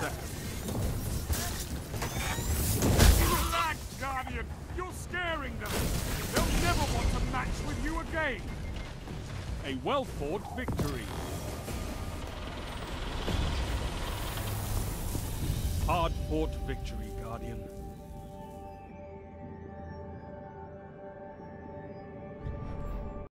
second. Relax, Guardian. You're scaring them. They'll never want to match with you again. A well-fought victory. Hard-fought victory, Guardian.